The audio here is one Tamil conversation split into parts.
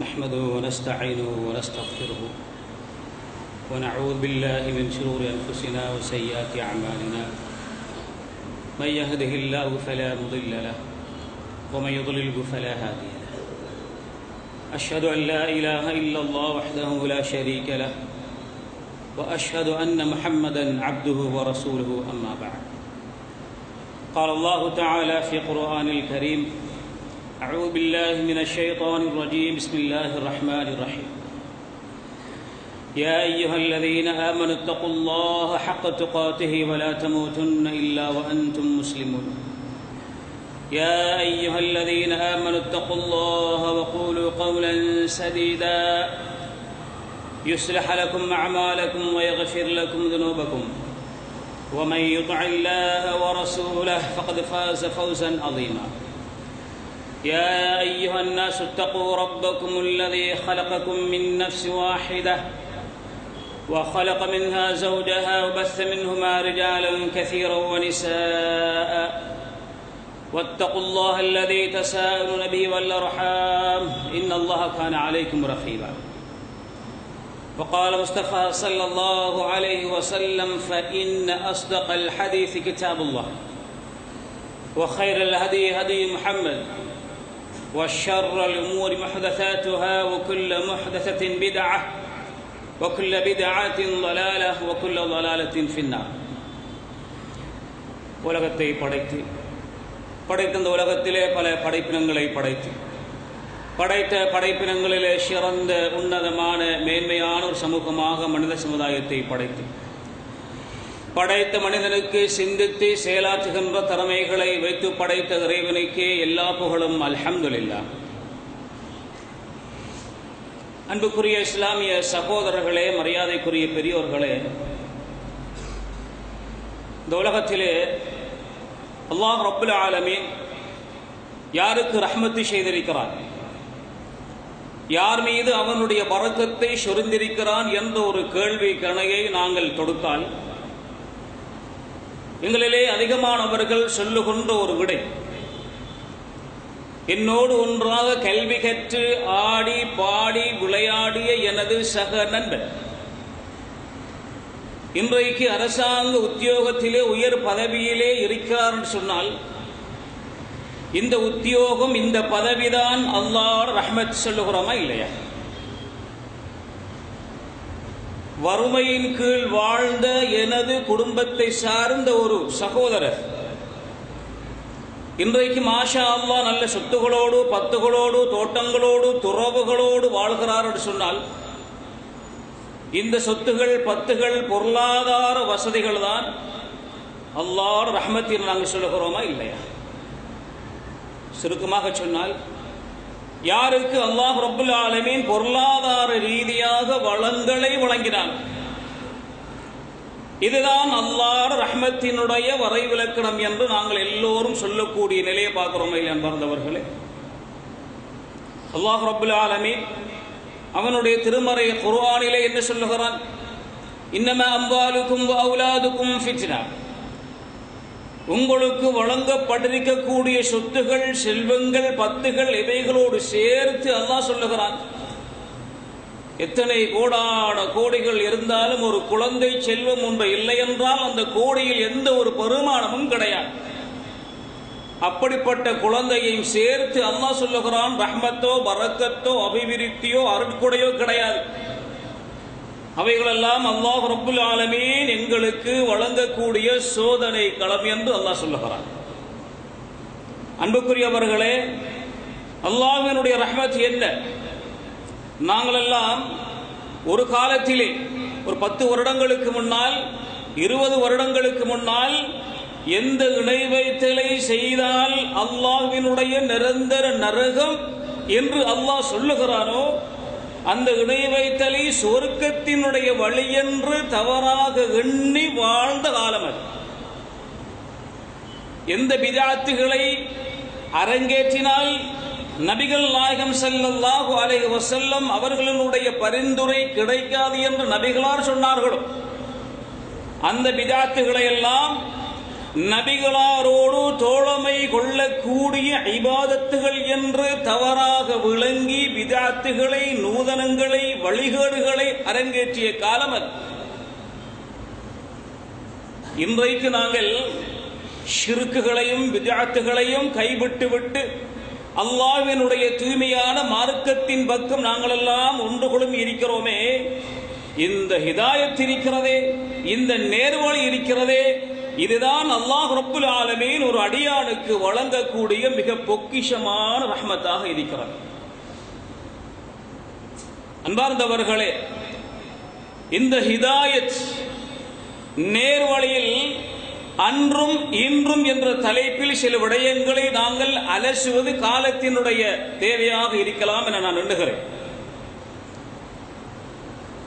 نحمده ونستعينه ونستغفره ونعوذ بالله من شرور أنفسنا وسيئات أعمالنا. من يهده الله فلا مضل له ومن يضلله فلا هادي له. أشهد أن لا إله إلا الله وحده لا شريك له وأشهد أن محمدا عبده ورسوله أما بعد. قال الله تعالى في قرآن الكريم أعوذ بالله من الشيطان الرجيم. بسم الله الرحمن الرحيم. يا أيها الذين آمنوا اتقوا الله حق تقاته ولا تموتن إلا وأنتم مسلمون. يا أيها الذين آمنوا اتقوا الله وقولوا قولا سديدا. يصلح لكم أعمالكم ويغفر لكم ذنوبكم. ومن يطع الله ورسوله فقد فاز فوزا عظيما. يا أيها الناس اتقوا ربكم الذي خلقكم من نفس واحدة وخلق منها زوجها وبث منهما رجالا كثيرا ونساء. واتقوا الله الذي تساءلون به والأرحام. إن الله كان عليكم رقيبا. وقال مصطفى صلى الله عليه وسلم فإن أصدق الحديث كتاب الله. وخير الهدي هدي محمد. وشر الأمور محدثاتها وكل محدثة بدعة وكل بدعة ضلالة وكل ضلالة في النار உலகத்தை படைத்து படைத்த இந்த உலகத்திலே பல படைப்பினங்களை படைத்து படைத்த படைப்பினங்களிலே சிறந்த உன்னதமான மேன்மையான ஒரு சமூகமாக மனித சமுதாயத்தை படைத்து படைத்த மனிதனுக்கு சிந்தித்து செயலாற்றுகின்ற திறமைகளை வைத்து படைத்த இறைவனுக்கே எல்லா புகழும் அல்ஹம்துலில்லா. அன்புக்குரிய இஸ்லாமிய சகோதரர்களே மரியாதைக்குரிய பெரியோர்களே இந்த உலகத்திலே அல்லாஹ் ரப்புல் ஆலமீன் யாருக்கு ரஹ்மத்து செய்திருக்கிறான்? யார் மீது அவனுடைய பறக்கத்தை சொரிந்திருக்கிறான் என்ற ஒரு கேள்வி கணையை நாங்கள் தொடுத்தால் எங்களிலே அதிகமானவர்கள் சொல்லுகின்ற ஒரு விடை. என்னோடு ஒன்றாக கல்வி கற்று ஆடி பாடி விளையாடிய எனது சக நண்பன். இன்றைக்கு அரசாங்க உத்தியோகத்திலே உயர் பதவியிலே இருக்கிறார்னு சொன்னால் இந்த உத்தியோகம் இந்த பதவிதான் அல்லாஹ் ரஹ்மத் சொல்லுகிறோமா இல்லையா? வறுமையின் கீழ் வாழ்ந்த எனது குடும்பத்தை சார்ந்த ஒரு சகோதரர். இன்றைக்கு மாஷா அல்லா நல்ல சொத்துகளோடு பத்துகளோடு தோட்டங்களோடு துறவுகளோடு வாழ்கிறார் என்று சொன்னால் இந்த சொத்துகள் பத்துகள் பொருளாதார வசதிகள் தான் அல்லார் ரஹமத்தின் நாங்கள் சொல்லுகிறோமா இல்லையா? சுருக்கமாக சொன்னால் யாருக்கு அல்லாஹ் ரபுல் ஆலமீன் பொருளாதார ரீதியாக வளங்களை வழங்கினான்? இதுதான் அல்லாட ரஹ்மத்தினுடைய வரைவிலக்கணம் என்று நாங்கள் எல்லோரும் சொல்லக்கூடிய நிலையை பார்க்கிறோம் என்பவர்களே அல்லாஹ் ரபுல் ஆலமீன் அவனுடைய திருமறை குர்ஆனிலே என்ன சொல்லுகிறான்? இன்னம அம்பாலுக்கும் அவுலாதுக்கும் ஃபித்னா. உங்களுக்கு வழங்கப்பட்டிருக்கக்கூடிய சொத்துகள் செல்வங்கள் பத்துகள் இவைகளோடு சேர்த்து அல்லாஹ் சொல்லுகிறான். எத்தனை கோடான கோடிகள் இருந்தாலும் ஒரு குழந்தை செல்வம் ஒன்று இல்லை என்றால் அந்த கோடியில் எந்த ஒரு பெருமானமும் கிடையாது. அப்படிப்பட்ட குழந்தையையும் சேர்த்து அல்லாஹ் சொல்லுகிறான் ரஹ்மத்தோ பரக்கத்தோ அபிவிருத்தியோ அருட்கொடையோ கிடையாது. அவைகளெல்லாம் அல்லாஹ் ரபுல் ஆலமீன் எங்களுக்கு வழங்கக்கூடிய சோதனை களம் என்று அல்லாஹ் சொல்லுகிறான். அன்புக்குரியவர்களே அல்லாஹினுடைய ரஹ்மத் என்ன? நாங்களெல்லாம் ஒரு காலத்திலே ஒரு பத்து வருடங்களுக்கு முன்னால் இருபது வருடங்களுக்கு முன்னால் எந்த இணை வைத்தலை செய்தால் அல்லாஹினுடைய நிரந்தர நரகம் என்று அல்லாஹ் சொல்லுகிறானோ அந்த இணை வைத்தலை சொர்க்கத்தினுடைய வழி என்று தவறாக எண்ணி வாழ்ந்த காலம் அது. எந்த பிதாத்துகளை அரங்கேற்றினால் நபிகள் நாயகம் செல்லல்லாஹு அலைஹி வசல்லம் பரிந்துரை கிடைக்காது என்று நபிகளார் சொன்னார்களோ? அந்த பிதாத்துகளை எல்லாம் நபிகளாரோடு தோழமை கொள்ளக்கூடிய ஐபாதத்துகள் என்று தவறாக விளங்கி விதாத்துகளை நூதனங்களை வழிகேடுகளை அரங்கேற்றிய காலம் அது. இன்றைக்கு நாங்கள் ஷிருக்குகளையும் விதாத்துகளையும் கைவிட்டுவிட்டு அல்லாவினுடைய தூய்மையான மார்க்கத்தின் பக்கம் நாங்களெல்லாம் ஒன்று குழுமி இருக்கிறோமே. இந்த ஹிதாயத் இருக்கிறதே இந்த நேர்வழி இருக்கிறதே இதுதான் அல்லாஹ் ரப்புல் ஆலமீன் ஒரு அடியானுக்கு வழங்கக்கூடிய மிக பொக்கிஷமான ரஹ்மத்தாக இருக்கிறது அன்பார்ந்தவர்களே இந்த ஹிதாயத் நேர்வழியில் அன்றும் இன்றும் என்ற தலைப்பில் சில விடயங்களை நாங்கள் அலசுவது காலத்தினுடைய தேவையாக இருக்கலாம் என நான் எண்ணுகிறேன்.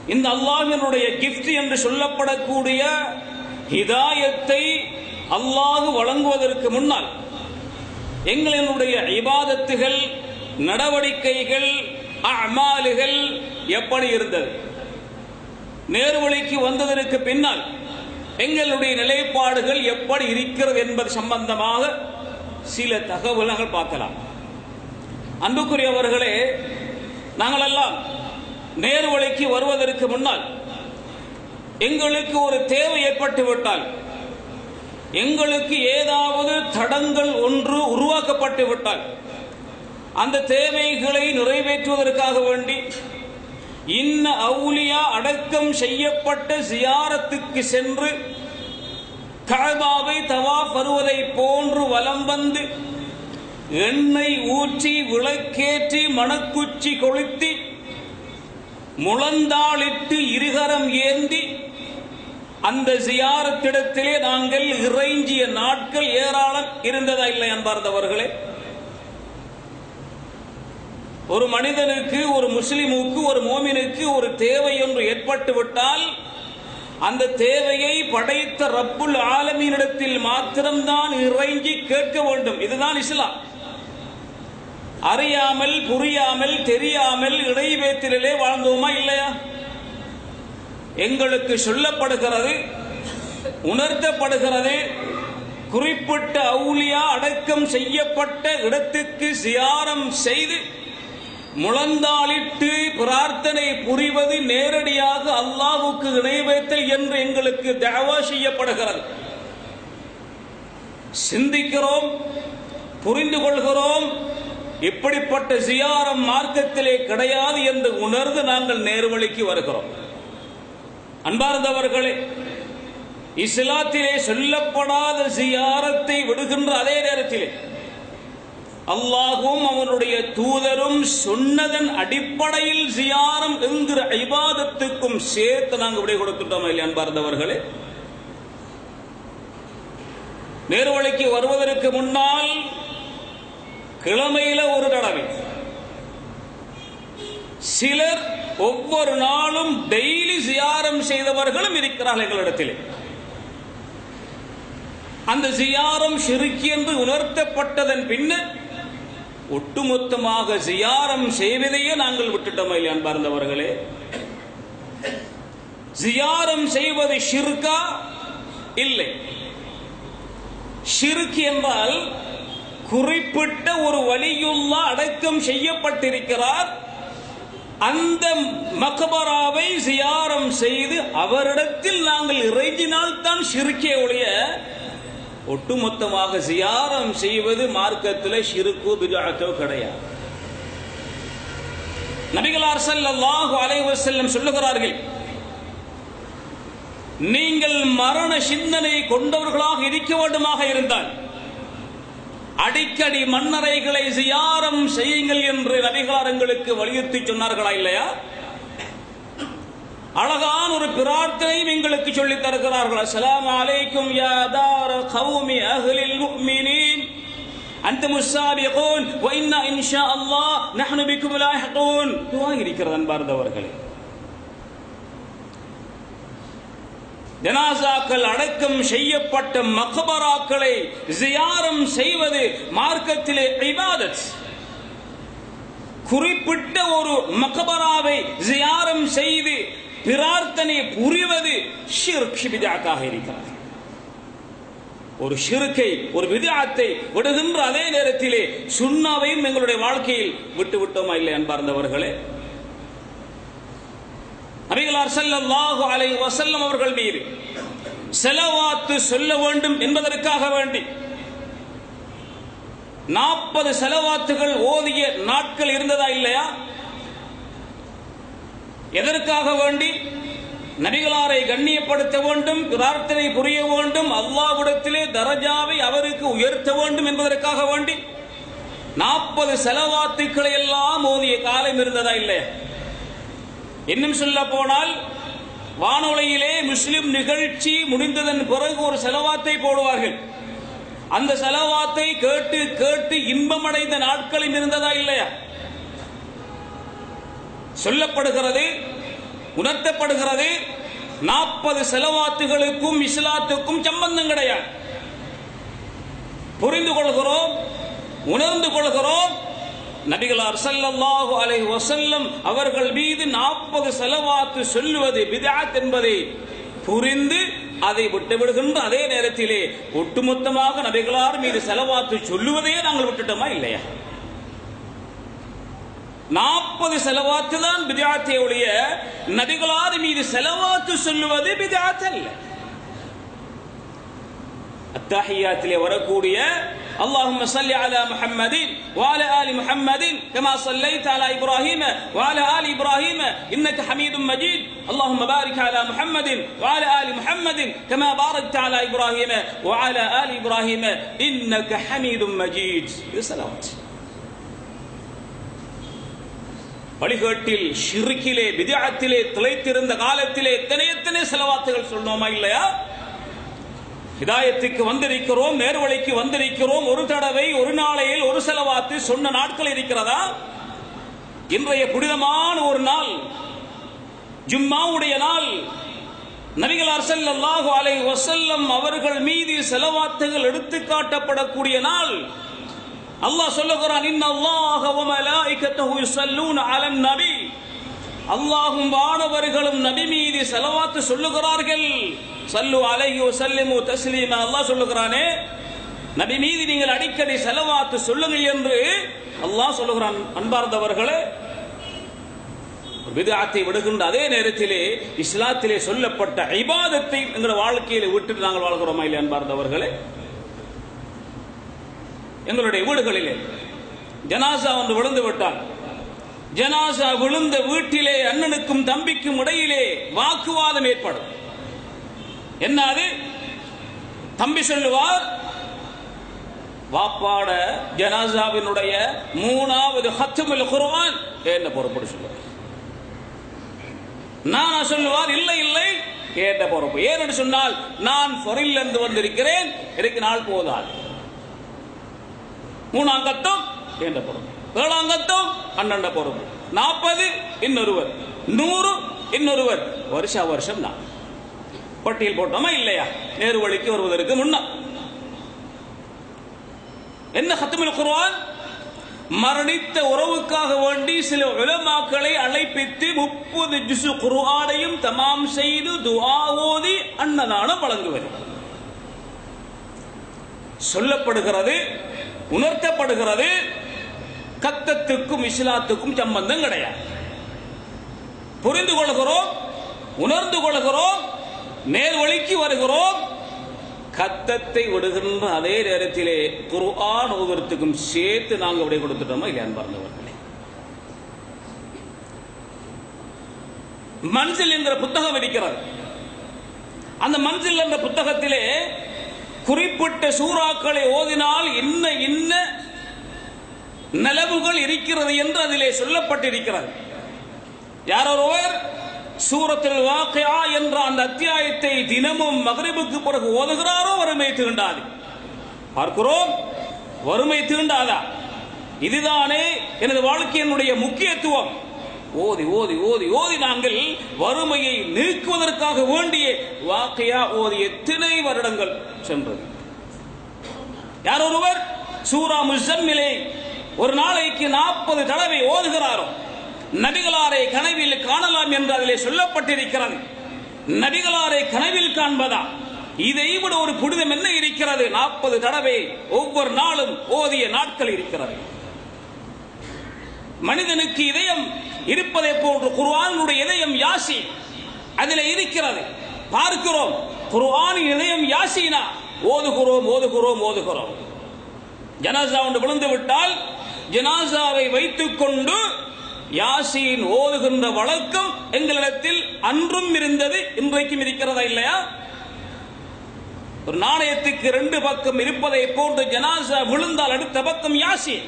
இந்த அல்லாஹினுடைய கிஃப்ட் என்று சொல்லப்படக்கூடிய ஹிதாயத்தை அல்லாது வழங்குவதற்கு முன்னால் எங்களினுடைய இபாதத்துகள் நடவடிக்கைகள் அமாலுகள் எப்படி இருந்தது? நேர்வழிக்கு வந்ததற்கு பின்னால் எங்களுடைய நிலைப்பாடுகள் எப்படி இருக்கிறது என்பது சம்பந்தமாக சில தகவல்கள் பார்க்கலாம். அன்புக்குரியவர்களே நாங்களெல்லாம் நேர்வழிக்கு வருவதற்கு முன்னால் எங்களுக்கு ஒரு தேவை ஏற்பட்டு விட்டால் எங்களுக்கு ஏதாவது தடங்கள் ஒன்று உருவாக்கப்பட்டு விட்டால் அந்த தேவைகளை நிறைவேற்றுவதற்காக வேண்டி இன்ன அவுலியா அடக்கம் செய்யப்பட்ட சியாரத்துக்கு சென்று கழபாவை தவா வருவதை போன்று வலம் வந்து எண்ணெய் ஊற்றி விளக்கேற்றி மணக்குச்சி கொளுத்தி முழந்தாளிட்டு இருகரம் ஏந்தி அந்த ஜியாரத்திடத்திலே நாங்கள் இறைஞ்சிய நாட்கள் ஏராளம் இருந்ததா இல்லை அன்பார்ந்தவர்களே? ஒரு மனிதனுக்கு ஒரு முஸ்லிமுக்கு ஒரு மோமினுக்கு ஒரு தேவை ஒன்று ஏற்பட்டு விட்டால் அந்த தேவையை படைத்த ரப்புல் ஆலமீனிடத்தில் மாத்திரம்தான் இறைஞ்சி கேட்க வேண்டும். இதுதான் இஸ்லாம். அறியாமல் புரியாமல் தெரியாமல் இடைவேத்திலே வாழ்ந்தோமா இல்லையா? எங்களுக்கு சொல்லப்படுகிறது உணர்த்தப்படுகிறது குறிப்பிட்ட அவுலியா அடக்கம் செய்யப்பட்ட இடத்துக்கு சியாரம் செய்து முழந்தாளிட்டு பிரார்த்தனை புரிவது நேரடியாக அல்லாஹுக்கு இணைவேத்தல் என்று எங்களுக்கு தவா செய்யப்படுகிறது. சிந்திக்கிறோம் புரிந்து கொள்கிறோம் இப்படிப்பட்ட ஜியாரம் மார்க்கத்திலே கிடையாது என்று உணர்ந்து நாங்கள் நேர்வழிக்கு வருகிறோம். அன்பார்ந்தவர்களே இஸ்லாத்திலே சொல்லப்படாத ஜியாரத்தை விடுகின்ற அதே நேரத்திலே அல்லாஹும் அவனுடைய தூதரும் சொன்னதன் அடிப்படையில் ஜியாரம் என்கிற ஐபாதத்துக்கும் சேர்த்து நாங்கள் விடை கொடுத்துட்டோம் இல்லையா அன்பார்ந்தவர்களே? நேர்வழிக்கு வருவதற்கு முன்னால் கிழமையில ஒரு தடவை சிலர் ஒவ்வொரு நாளும் டெய்லி சியாரம் செய்தவர்களும் இருக்கிறார்கள் எங்களிடத்திலே. அந்த சியாரம் சிறுக்கி என்று உணர்த்தப்பட்டதன் பின்னர் ஒட்டுமொத்தமாக சியாரம் செய்வதையே நாங்கள் விட்டுட்டோம் இல்லையா அன்பார்ந்தவர்களே. சியாரம் செய்வது ஷிர்கா இல்லை. ஷிர்க் என்றால் குறிப்பிட்ட ஒரு வழியுள்ள அடக்கம் செய்யப்பட்டிருக்கிறார். அந்த மக்பராவை சியாரம் செய்து அவரிடத்தில் நாங்கள் இறைஞ்சினால் தான் சிறுக்கே ஒழிய ஒட்டுமொத்தமாக சியாரம் செய்வது மார்க்கத்தில் ஷிருக்கு பிஜாத்தோ கிடையாது. நபிகளார் ஸல்லல்லாஹு அலைவர் செல்லம் சொல்லுகிறார்கள் நீங்கள் மரண சிந்தனை கொண்டவர்களாக இருக்க வேண்டுமாக இருந்தால் அடிக்கடி மன்னரைகளை சியாரம் செய்யுங்கள் என்று நபிகாரங்களுக்கு வலியுறுத்தி சொன்னார்களா இல்லையா அழகான ஒரு பிரார்த்தனையும் எங்களுக்கு சொல்லித் தருகிறார்கள் அஸ்ஸலாமு அலைக்கும் யா தார கௌமி அஹ்லில் முஃமினீன் أنتم السابقون وإنا إن شاء الله نحن بكم لاحقون துவா இருக்கிறது அன்பார்ந்தவர்களே ஜனாசாக்கள் அடக்கம் செய்யப்பட்ட மக்பராக்களை ஜியாரம் செய்வது மார்க்கத்திலே இபாதத். குறிப்பிட்ட ஒரு மக்பராவை ஜியாரம் செய்து பிரார்த்தனை புரிவது ஷிர்க் பிதாக்காக இருக்கிறார் ஒரு ஷிருக்கை ஒரு விதாத்தை விடுகின்ற அதே நேரத்திலே சுண்ணாவையும் எங்களுடைய வாழ்க்கையில் விட்டு விட்டோமா இல்லை அன்பார்ந்தவர்களே? நபிகளார் ஸல்லல்லாஹு அலை வசல்லம் அவர்கள் மீது செலவாத்து சொல்ல வேண்டும் என்பதற்காக வேண்டி நாற்பது செலவாத்துகள் ஓதிய நாட்கள் இருந்ததா இல்லையா? எதற்காக வேண்டி? நபிகளாரை கண்ணியப்படுத்த வேண்டும் பிரார்த்தனை புரிய வேண்டும் அல்லாவிடத்திலே தரஜாவை அவருக்கு உயர்த்த வேண்டும் என்பதற்காக வேண்டி நாற்பது செலவாத்துக்களை எல்லாம் ஓதிய காலம் இருந்ததா இல்லையா? இன்னும் சொல்ல போனால் வானொலியிலே முஸ்லிம் நிகழ்ச்சி முடிந்ததன் பிறகு ஒரு செலவாத்தை போடுவார்கள். அந்த செலவாத்தை கேட்டு கேட்டு இன்பமடைந்த நாட்களும் இருந்ததா இல்லையா? சொல்லப்படுகிறது உணர்த்தப்படுகிறது நாற்பது செலவாத்துகளுக்கும் இஸ்லாத்துக்கும் சம்பந்தம் கிடையாது. புரிந்து கொள்கிறோம் உணர்ந்து கொள்கிறோம் நபிகளார் ஸல்லல்லாஹு அலை வசல்லம் அவர்கள் மீது நாற்பது செலவாத்து சொல்லுவது பிதாத் என்பதை புரிந்து அதை விட்டுவிடுகின்ற அதே நேரத்திலே ஒட்டுமொத்தமாக நபிகளார் மீது செலவாத்து சொல்லுவதையே நாங்கள் விட்டுட்டோமா இல்லையா? நாற்பது செலவாத்து தான் பிதாத்தே ஒழிய நபிகளார் மீது செலவாத்து சொல்லுவது பிதாத் அல்ல. அத்தாஹியாத்திலே வரக்கூடிய اللهم صل على محمد وعلى ال محمد كما صليت على ابراهيم وعلى ال ابراهيم انك حميد مجيد اللهم بارك على محمد وعلى ال محمد كما باركت على ابراهيم وعلى ال ابراهيم انك حميد مجيد صلوات வழிகேட்டில் ஷிருக்கிலே விதியாத்திலே திளைத்திருந்த காலத்திலே எத்தனை எத்தனை செலவாத்துகள் சொன்னோமா இல்லையா இதாயத்துக்கு வந்திருக்கிறோம் நேர்வழிக்கு வந்திருக்கிறோம். ஒரு தடவை ஒரு நாளையில் ஒரு செலவாத்து சொன்ன நாட்கள் இருக்கிறதா? இன்றைய புனிதமான ஒரு நாள் ஜும்மாவுடைய நாள். நபிகளார் ஸல்லல்லாஹு அலை வசல்லம் அவர்கள் மீது செலவாத்துகள் எடுத்து காட்டப்படக்கூடிய நாள். அல்லாஹ் சொல்லுகிறான் இன்னல்லாஹ வ மலாயிகத்துஹு யுஸல்லூன அலன் நபி. அல்லாஹும் வானவர்களும் நபி மீது செலவாத்து சொல்லுகிறார்கள். சல்லு அலையோ வஸல்லிமு தஸ்லீமா. அல்லாஹ் சொல்லுகிறானே நபி மீது நீங்கள் அடிக்கடி செலவாத்து சொல்லுங்கள் என்று அல்லாஹ் சொல்லுகிறான். அன்பார்ந்தவர்களே விதாத்தை விடுகின்ற அதே நேரத்திலே இஸ்லாத்திலே சொல்லப்பட்ட ஐபாதத்தை எங்கள் வாழ்க்கையில விட்டுட்டு நாங்கள் வாழ்கிறோமா இல்லை அன்பார்ந்தவர்களே? எங்களுடைய வீடுகளிலே ஜனாசா ஒன்று விழுந்து விட்டான். ஜனாசா விழுந்த வீட்டிலே அண்ணனுக்கும் தம்பிக்கும் இடையிலே வாக்குவாதம் ஏற்படும். என்ன அது தம்பி சொல்லுவார் வாப்பாட ஜனாசாவினுடைய மூணாவது ஹத்துமில் குருவான் என்ன பொறுப்பு சொல்லுவார் நானா சொல்லுவார் இல்லை இல்லை. ஏற்ற பொறுப்பு? ஏன்னு சொன்னால் நான் பொறில் இருந்து வந்திருக்கிறேன் எனக்கு நாள் போதாது. மூணாம் கட்டம் என்ற பொறுப்பு? வேளாங்கத்தம் பன்னெண்டு பொறுப்பு நாற்பது இன்னொருவர். நூறு இன்னொருவர். வருஷா வருஷம் தான் பட்டியல் போட்டோமா இல்லையா? நேரு வழிக்கு வருவதற்கு முன்ன. என்ன ஹத்துமில் குர்ஆன்? மரணித்த உறவுக்காக வேண்டி சில உலமாக்களை அழைப்பித்து முப்பது ஜுசு குர்ஆனையும் தமாம் செய்து துஆ ஓதி அன்னதானம் வழங்குவது. சொல்லப்படுகிறது உணர்த்தப்படுகிறது கத்தத்துக்கும் இஸ்லாத்துக்கும் சம்பந்தம் கிடையாது. புரிந்து கொள்கிறோம் உணர்ந்து கொள்கிறோம் நேர்வழிக்கு வருகிறோம். கத்தத்தை விடுகின்ற அதே நேரத்திலே குர்ஆன் ஓதுவதற்கும் சேர்த்து நாங்கள் விடை கொடுத்துட்டோமா இல்லையா பறந்தவர்களே மன்சில் என்ற புத்தகம் இருக்கிறது. அந்த மன்சில் என்ற புத்தகத்திலே குறிப்பிட்ட சூறாக்களை ஓதினால் இன்ன இன்ன நலவுகள் இருக்கிறது என்று அதிலே சொல்லப்பட்டிருக்கிறது. யார் ஒருவர் சூரத்தில் வாக்கையா என்ற அந்த அத்தியாயத்தை தினமும் மகரிபுக்கு பிறகு ஓதுகிறாரோ வறுமை தீண்டாது. பார்க்கிறோம் வறுமை தீண்டாதா? இதுதானே எனது வாழ்க்கையினுடைய முக்கியத்துவம். ஓதி ஓதி ஓதி ஓதி நாங்கள் வறுமையை நீக்குவதற்காக வேண்டிய வாக்கையா ஓதி எத்தனை வருடங்கள் சென்றது. யார் ஒருவர்? சூரா முசம்மிலே ஒரு நாளைக்கு நாற்பது தடவை ஓதுகிறாரோ? நபிகளாரை கனவில் காணலாம் என்று அதிலே சொல்லப்பட்டிருக்கிறது. நபிகளாரை கனவில் காண்பதா? இதை விட ஒரு புனிதம் என்ன இருக்கிறது? நாற்பது தடவை ஒவ்வொரு நாளும் ஓதிய நாட்கள் இருக்கிறது. மனிதனுக்கு இதயம் இருப்பதை போன்று குர்ஆனுடைய இதயம் யாசி அதில் இருக்கிறது. பார்க்கிறோம் குர்ஆனின் இதயம் யாசினா ஓதுகிறோம் ஓதுகிறோம் ஓதுகிறோம். ஜனாசா ஒன்று விழுந்து விட்டால் ஜனாசாவை வைத்துக் கொண்டு யாசின் ஓதுகின்ற வழக்கம் எங்களிடத்தில் அன்றும் இருந்தது இன்றைக்கும் இருக்கிறதா இல்லையா? ஒரு நாணயத்துக்கு ரெண்டு பக்கம் இருப்பதை போன்று ஜனாசா விழுந்தால் அடுத்த பக்கம் யாசின்.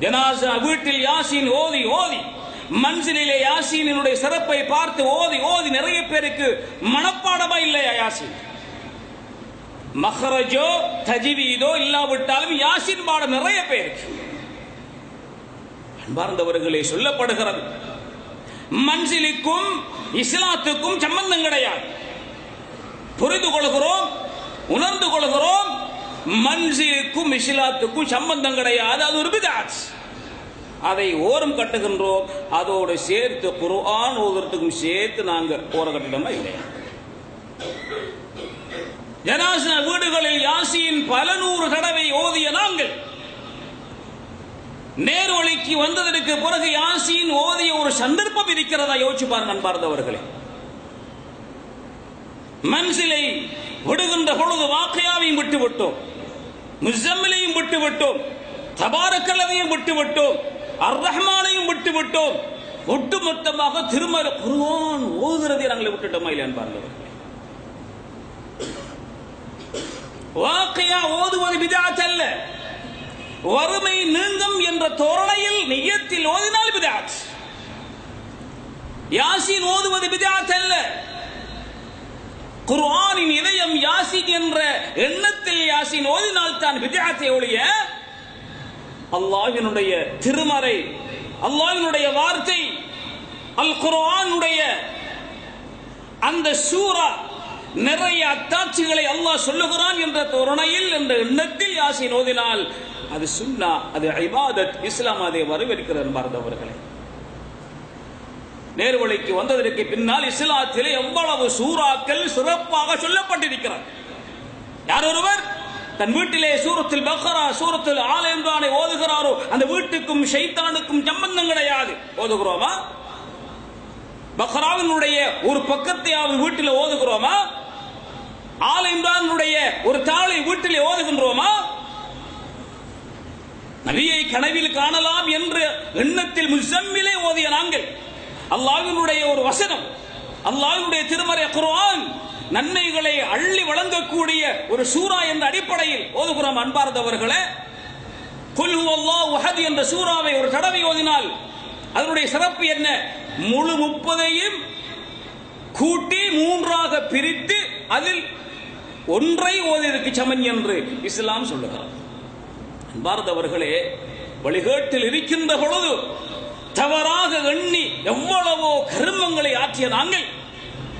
ஜனாசா வீட்டில் யாசின் ஓதி ஓதி மன்சிலே யாசீனினுடைய சிறப்பை பார்த்து ஓதி ஓதி நிறைய பேருக்கு மனப்பாடமா இல்லையா யாசின்? மஹரஜோ தஜிவீதோ இல்லாவிட்டாலும் யாசின் பாடம் நிறைய பேருக்கு அன்பார்ந்தவர்களே சொல்லப்படுகிறது. மன்சிலுக்கும் இஸ்லாத்துக்கும் சம்பந்தம் கிடையாது. புரிந்து கொள்கிறோம் உணர்ந்து கொள்கிறோம் மன்சிலுக்கும் இஸ்லாத்துக்கும் சம்பந்தம் கிடையாது. அது ஒரு பிதாத். அதை ஓரம் கட்டுகின்றோம். அதோடு சேர்த்து குர்ஆன் ஓதுறதுக்கும் சேர்த்து நாங்க ஓரம் கட்டிடமா இல்லையா? ஜனாசா வீடுகளில் யாசியின் பல நூறு தடவை ஓதிய நாங்கள் நேர்வழிக்கு வந்ததற்கு பிறகு யாசியின் ஓதிய ஒரு சந்தர்ப்பம் இருக்கிறதா யோசிச்சு பாருங்க அன்பார்ந்தவர்களே மன்சிலை விடுகின்ற பொழுது வாக்கையாவையும் விட்டுவிட்டோம் முசம்மிலையும் விட்டுவிட்டோம் தபாரக்கலவையும் விட்டு விட்டோம் அர் ரஹ்மானையும் விட்டு ஒட்டுமொத்தமாக திருமல குருவான் ஓதுறதை நாங்கள் விட்டுட்டோமா இல்லையான் அன்பார்ந்தவர்களே வாக்கையா ஓதுவது பிதாத் அல்ல. வறுமை நீங்கும் என்ற தோரணையில் நியத்தில் ஓதினால் பிதாத். யாசின் ஓதுவது பிதாத் அல்ல. குர்ஆனின் இதயம் யாசின் என்ற எண்ணத்தில் யாசின் ஓதினால் தான் பிதாத்தை ஒழிய அல்லாஹினுடைய திருமறை அல்லாஹினுடைய வார்த்தை அல் குர்ஆனுடைய அந்த சூரா நிறைய அத்தாட்சிகளை அல்லாஹ் சொல்லுகிறான் என்ற தோரணையில் என்ற எண்ணத்தில் யாசின் ஓதினால் அது சுன்னா அது ஐபாதத் இஸ்லாம் அதை வரவேற்கிறார் மறந்தவர்களே நேர்வழிக்கு வந்ததற்கு பின்னால் இஸ்லாத்திலே எவ்வளவு சூறாக்கள் சிறப்பாக சொல்லப்பட்டிருக்கிறார் யார் ஒருவர்? தன் வீட்டிலே சூரத்தில் பக்ரா சூரத்தில் ஆல ஓதுகிறாரோ அந்த வீட்டுக்கும் ஷைத்தானுக்கும் சம்பந்தம் கிடையாது. ஓதுகிறோமா? பக்ராவினுடைய ஒரு பக்கத்தையாவது வீட்டில் ஓதுகிறோமா? ஆல் இம்ரானுடைய ஒரு தாளை வீட்டில் ஓதுகின்றோமா? நபியை கனவில் காணலாம் என்ற எண்ணத்தில் முசம்மிலே ஓதிய நாங்கள். அல்லாஹினுடைய ஒரு வசனம் அல்லாஹினுடைய திருமறை குர்ஆன் நன்மைகளை அள்ளி வழங்கக்கூடிய ஒரு சூரா என்ற அடிப்படையில் ஓதுகிறோம் அன்பார்ந்தவர்களே. குல் அல்லா உஹத் என்ற சூறாவை ஒரு தடவை ஓதினால் அதனுடைய சிறப்பு என்ன? முழு முப்பதையும் கூட்டி மூன்றாக பிரித்து அதில் ஒன்றை ஓதியதற்கு சமன் என்று இஸ்லாம் சொல்லுகிறார். அன்பார்ந்தவர்களே வழிகேட்டில் இருக்கின்ற பொழுது தவறாக எண்ணி எவ்வளவோ கருமங்களை ஆற்றிய நாங்கள்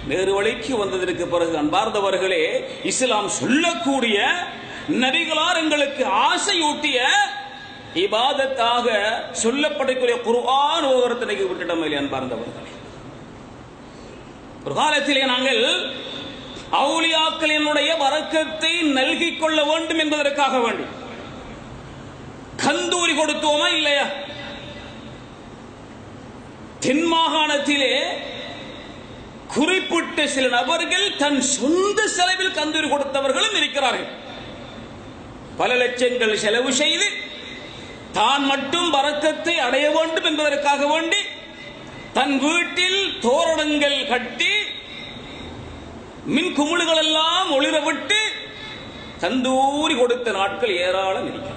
நேரு வழிக்கு வந்ததற்கு பிறகு அன்பார்ந்தவர்களே இஸ்லாம் சொல்லக்கூடிய நபிகளார் எங்களுக்கு ஆசையூட்டிய இபாதத்தாக சொல்லப்படக்கூடிய குர்ஆன் ஓகரத்தினைக்கு விட்டுடம் இல்லை அன்பார்ந்தவர்களே ஒரு காலத்திலே நாங்கள் அவுளியாக்களினுடைய வரக்கத்தை நல்கிக் கொள்ள வேண்டும் என்பதற்காக வேண்டும் கந்தூரி கொடுத்தோமா இல்லையா? தென் மாகாணத்திலே குறிப்பிட்ட சில நபர்கள் தன் சொந்த செலவில் கந்தூரி கொடுத்தவர்களும் இருக்கிறார்கள். பல லட்சங்கள் செலவு செய்து தான் மட்டும் வரக்கத்தை அடைய வேண்டும் என்பதற்காக வேண்டி தன் வீட்டில் தோரணங்கள் கட்டி மின் குமிழ்கள் எல்லாம் ஒளிர விட்டு தந்தூரி கொடுத்த நாட்கள் ஏராளம் இருக்கிறது.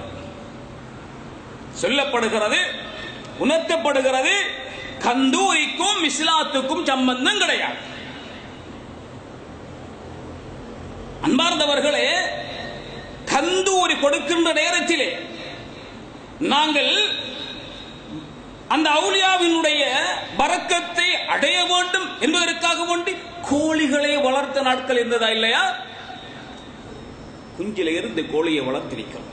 சொல்லப்படுகிறது உணர்த்தப்படுகிறது கந்தூரிக்கும் இஸ்லாத்துக்கும் சம்பந்தம் கிடையாது. அன்பார்ந்தவர்களே கந்தூரி கொடுக்கின்ற நேரத்திலே நாங்கள் அந்த அவுலியாவினுடைய பறக்கத்தை அடைய வேண்டும் என்பதற்காக வேண்டி கோழிகளை வளர்த்த நாட்கள் இருந்ததா இல்லையா? குஞ்சில இருந்து கோழியை வளர்த்திருக்கிறோம்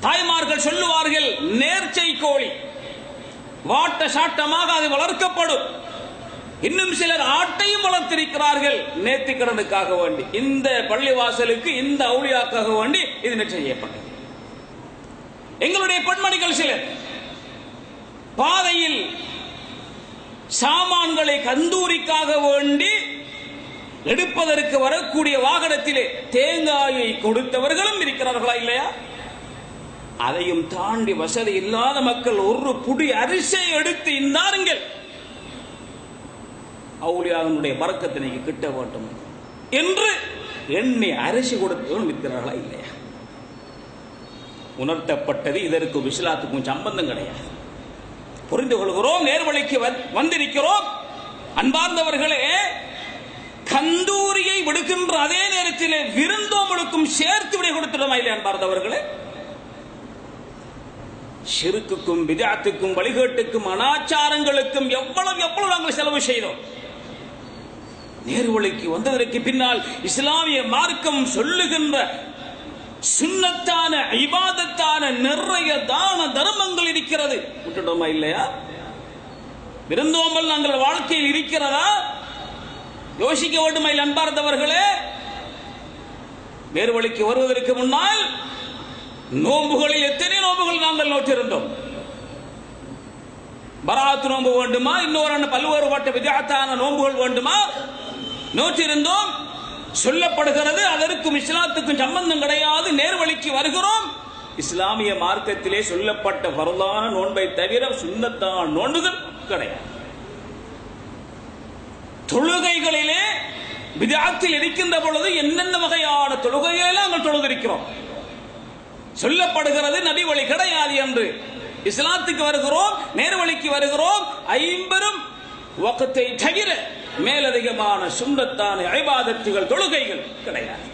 தாய்மார்கள் சொல்லுவார்கள் நேர்ச்சை கோழி வாட்ட சாட்டமாக அது வளர்க்கப்படும். இன்னும் சிலர் ஆட்டையும் வளர்த்திருக்கிறார்கள் நேர்த்திக்கடனுக்காக வேண்டி இந்த பள்ளிவாசலுக்கு இந்த அவுளியாக்காக வேண்டி இது நிச்சயம் செய்யப்பட்டது. எங்களுடைய பெண்மணிகள் சிலர் பாதையில் சாமான்களை கந்தூரிக்காக வேண்டி எடுப்பதற்கு வரக்கூடிய வாகனத்திலே தேங்காயை கொடுத்தவர்களும் இருக்கிறார்களா இல்லையா? அதையும் தாண்டி வசதி இல்லாத மக்கள் ஒரு புடி அரிசை எடுத்து இந்தாருங்கள். அவுலியாவினுடைய பறக்கத்தினைக்கு கிட்ட வேண்டும் என்று எண்ணி அரிசி கொடுத்தவன் இருக்கிறார்களா இல்லையா? உணர்த்தப்பட்டது. இதற்கு விசிலாத்துக்கும் சம்பந்தம் கிடையாது. புரிந்து கொள்கிறோம் நேர்வழிக்கு வந்- வந்திருக்கிறோம். அன்பார்ந்தவர்களே கந்தூரியை விடுக்கின்ற அதே நேரத்தில் விருந்தோம்பலுக்கும் சேர்த்து விடை கொடுத்துடுமா இல்லை அன்பார்ந்தவர்களே? சிறுக்குக்கும் விதாத்துக்கும் வழிகேட்டுக்கும் அனாச்சாரங்களுக்கும் எவ்வளவு எவ்வளவு நாங்கள் செலவு செய்தோம். நேர்வழிக்கு வந்ததற்கு பின்னால் இஸ்லாமிய மார்க்கம் சொல்லுகின்ற சுண்ணத்தான இபாதத்தான நிறைய தான தர்மங்கள் இருக்கிறது. விட்டுட்டோமா இல்லையா? விருந்தோம்பல் நாங்கள் வாழ்க்கையில் இருக்கிறதா? யோசிக்க வேண்டுமா இல்லை அன்பார்ந்தவர்களே. நேர்வழிக்கு வருவதற்கு முன்னால் நோம்புகளில் எத்தனை நோம்புகள் நாங்கள் நோற்றிருந்தோம்? பராத் நோன்பு வேண்டுமா? இன்னொரு பல்வேறுபட்ட வித்தியாத்தான நோம்புகள் வேண்டுமா? நோற்றிருந்தோம். சொல்லப்படுகிறது அதற்கும் இஸ்லாத்துக்கும் சம்பந்தம் கிடையாது. நேர்வழிக்கு வருகிறோம். இஸ்லாமிய மார்க்கத்திலே சொல்லப்பட்ட வரலான நோன்பை தவிர சுண்ணத்தான நோன்புகள் கிடையாது. தொழுகைகளிலே விதாத்தில் இருக்கின்ற பொழுது என்னென்ன வகையான தொழுகையில நாங்கள் தொழுதிருக்கிறோம். சொல்லப்படுகிறது நபி வழி கிடையாது என்று. இஸ்லாத்துக்கு வருகிறோம் நேர்வழிக்கு வருகிறோம் ஐம்பெரும் வக்கத்தை தவிர மேலதிகமான சுண்ணத்தான ஐபாதத்துகள் தொழுகைகள் கிடையாது.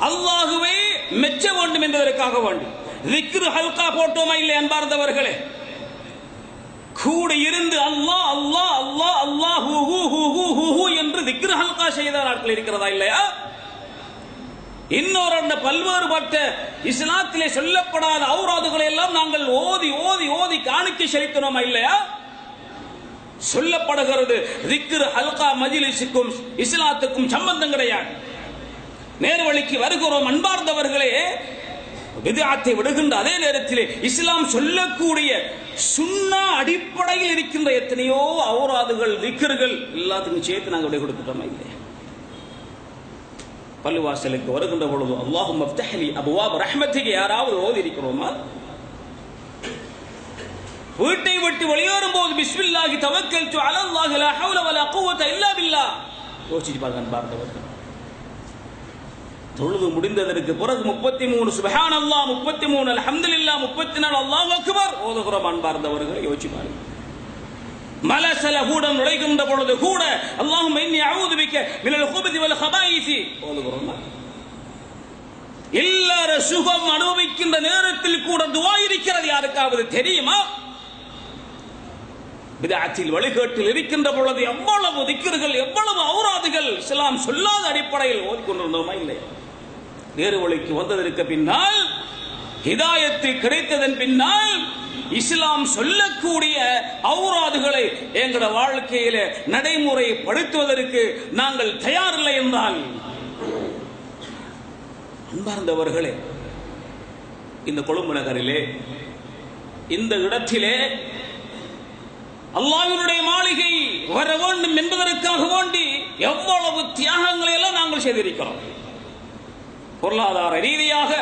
அல்லாஹுவே மெச்ச வேண்டும் என்பதற்காக வேண்டும். விக்ரு ஹல்கா போட்டோமா இல்லை அன்பார்ந்தவர்களே? கூட இருந்து அல்லாஹ் அல்லாஹ் அல்லாஹ் அல்லாஹ் ஹூ ஹூ ஹூ ஹூ ஹூ ஹூ என்று விக்ரு ஹல்கா செய்த நாட்கள் இருக்கிறதா இல்லையா? இன்னொரு அந்த பல்வேறுபட்ட இஸ்லாத்திலே சொல்லப்படாத அவுராதுகளை எல்லாம் நாங்கள் ஓதி ஓதி ஓதி காணிக்கை செலுத்தினோமா இல்லையா? சொல்லப்படுகிறது. திக்ரு அல்கா மஜிலிசுக்கும் இஸ்லாத்துக்கும் சம்பந்தம் கிடையாது. நேர்வழிக்கு வருகிறோம் அன்பார்ந்தவர்களே. விதாத்தை விடுகின்ற அதே நேரத்திலே இஸ்லாம் சொல்லக்கூடிய சுண்ணா அடிப்படையில் இருக்கின்ற எத்தனையோ ஔராதுகள் விக்கர்கள் எல்லாத்துக்கும் சேர்த்து நாங்கள் விடை கொடுத்துட்டோமா இல்லையா? பள்ளிவாசலுக்கு வருகின்ற பொழுது அல்லாஹும் மஃப்தஹலி அபுவாப் ரஹ்மத்துக்கு யாராவது ஓதி இருக்கிறோமா வீட்டை விட்டு வெளியேறும் போது பிஸ்மில்லாஹி தவக்கல்து அலல்லாஹ் லா ஹவுல வலா குவத இல்லா பில்லா. யோசிச்சு பாருங்க பார்த்தவர்கள் தொழுது முடிந்ததற்கு பிறகு முப்பத்தி மூணு சுபஹான் அல்லா முப்பத்தி மூணு அல்ஹம்துலில்லா முப்பத்தி நாலு அல்லாஹ் அக்பர். ஓதுகிறோம் அன்பார்ந்தவர்கள் யோசிச்சு பாருங்க. மலசல கூட நுழைகின்ற பொழுது கூட அல்லாஹும் இன்னி அவுது பிக்க மினல் ஹுபதி வல் ஹபாயிசி. ஓதுகிறோம் எல்லார சுகம் அனுபவிக்கின்ற நேரத்தில் கூட துவா இருக்கிறது யாருக்காவது தெரியுமா? விதாத்தில் வழிகேட்டில் இருக்கின்ற பொழுது எவ்வளவு திக்கர்கள் எவ்வளவு அவுராதுகள் இஸ்லாம் சொல்லாத அடிப்படையில் ஓதிக்கொண்டிருந்தோமா இல்லை நேரு வழிக்கு வந்ததற்கு பின்னால் ஹிதாயத்து கிடைத்ததன் பின்னால் இஸ்லாம் சொல்லக்கூடிய அவுராதுகளை எங்களோட வாழ்க்கையில நடைமுறைப்படுத்துவதற்கு நாங்கள் தயாரில்லை என்றால் அன்பார்ந்தவர்களே இந்த கொழும்பு நகரிலே இந்த இடத்திலே அல்லாவினுடைய மாளிகை வர வேண்டும் என்பதற்காக வேண்டி எவ்வளவு தியாகங்களை எல்லாம் நாங்கள் செய்திருக்கிறோம். பொருளாதார ரீதியாக